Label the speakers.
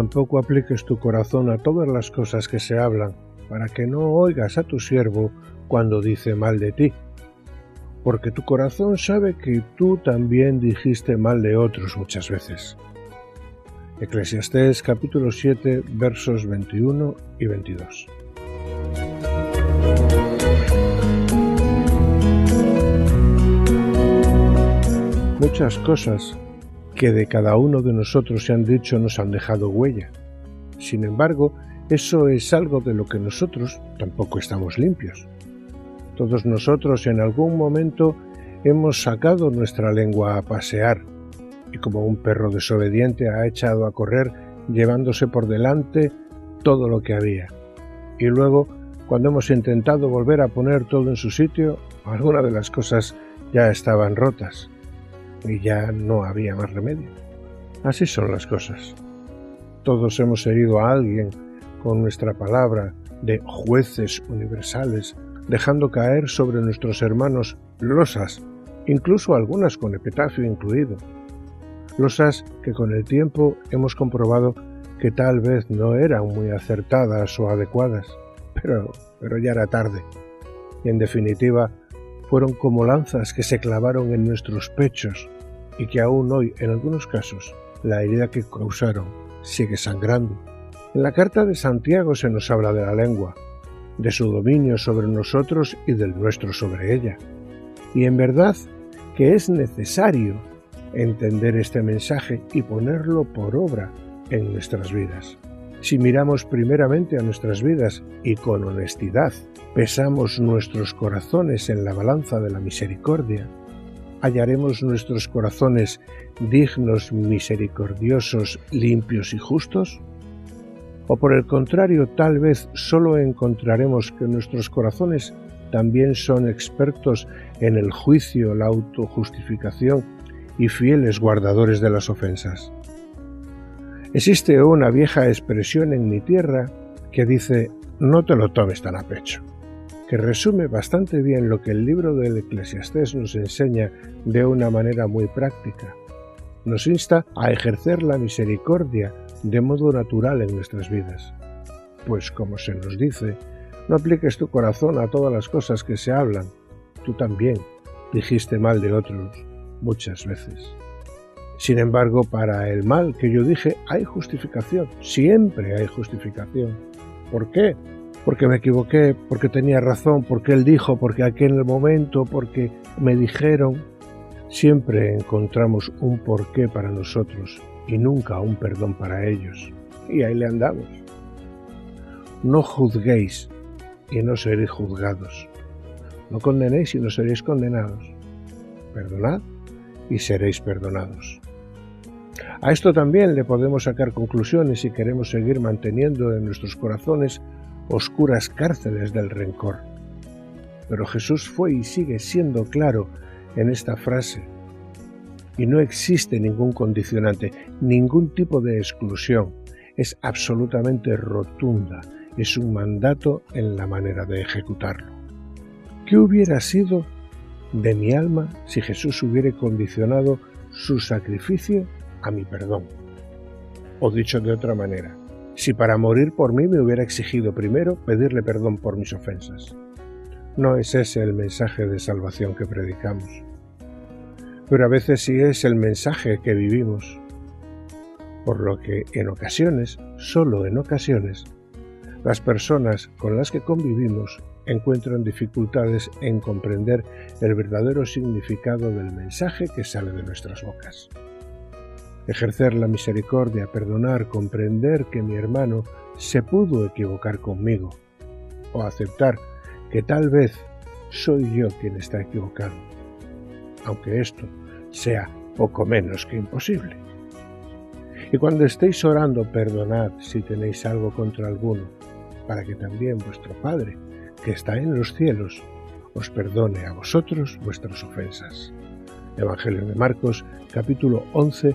Speaker 1: Tampoco apliques tu corazón a todas las cosas que se hablan, para que no oigas a tu siervo cuando dice mal de ti. Porque tu corazón sabe que tú también dijiste mal de otros muchas veces. Eclesiastés capítulo 7 versos 21 y 22. Muchas cosas que de cada uno de nosotros se han dicho nos han dejado huella. Sin embargo, eso es algo de lo que nosotros tampoco estamos limpios. Todos nosotros en algún momento hemos sacado nuestra lengua a pasear y como un perro desobediente ha echado a correr llevándose por delante todo lo que había. Y luego, cuando hemos intentado volver a poner todo en su sitio, algunas de las cosas ya estaban rotas y ya no había más remedio. Así son las cosas. Todos hemos herido a alguien con nuestra palabra de jueces universales, dejando caer sobre nuestros hermanos losas, incluso algunas con epitafio incluido. Losas que con el tiempo hemos comprobado que tal vez no eran muy acertadas o adecuadas, pero, pero ya era tarde. Y en definitiva, fueron como lanzas que se clavaron en nuestros pechos y que aún hoy, en algunos casos, la herida que causaron sigue sangrando. En la carta de Santiago se nos habla de la lengua, de su dominio sobre nosotros y del nuestro sobre ella. Y en verdad que es necesario entender este mensaje y ponerlo por obra en nuestras vidas. Si miramos primeramente a nuestras vidas y con honestidad pesamos nuestros corazones en la balanza de la misericordia, hallaremos nuestros corazones dignos, misericordiosos, limpios y justos? ¿O por el contrario, tal vez solo encontraremos que nuestros corazones también son expertos en el juicio, la autojustificación y fieles guardadores de las ofensas? Existe una vieja expresión en mi tierra que dice no te lo tomes tan a pecho, que resume bastante bien lo que el libro del Eclesiastés nos enseña de una manera muy práctica. Nos insta a ejercer la misericordia de modo natural en nuestras vidas. Pues como se nos dice, no apliques tu corazón a todas las cosas que se hablan. Tú también dijiste mal de otros muchas veces. Sin embargo, para el mal que yo dije hay justificación, siempre hay justificación. ¿Por qué? Porque me equivoqué, porque tenía razón, porque él dijo, porque aquí en el momento, porque me dijeron. Siempre encontramos un porqué para nosotros y nunca un perdón para ellos. Y ahí le andamos. No juzguéis y no seréis juzgados. No condenéis y no seréis condenados. Perdonad y seréis perdonados. A esto también le podemos sacar conclusiones si queremos seguir manteniendo en nuestros corazones oscuras cárceles del rencor. Pero Jesús fue y sigue siendo claro en esta frase. Y no existe ningún condicionante, ningún tipo de exclusión. Es absolutamente rotunda. Es un mandato en la manera de ejecutarlo. ¿Qué hubiera sido de mi alma si Jesús hubiera condicionado su sacrificio a mi perdón. O dicho de otra manera, si para morir por mí me hubiera exigido primero pedirle perdón por mis ofensas. No es ese el mensaje de salvación que predicamos. pero a veces sí es el mensaje que vivimos, por lo que en ocasiones, solo en ocasiones, las personas con las que convivimos encuentran dificultades en comprender el verdadero significado del mensaje que sale de nuestras bocas. Ejercer la misericordia, perdonar, comprender que mi hermano se pudo equivocar conmigo, o aceptar que tal vez soy yo quien está equivocado, aunque esto sea poco menos que imposible. Y cuando estéis orando, perdonad si tenéis algo contra alguno, para que también vuestro Padre, que está en los cielos, os perdone a vosotros vuestras ofensas. Evangelio de Marcos, capítulo 11,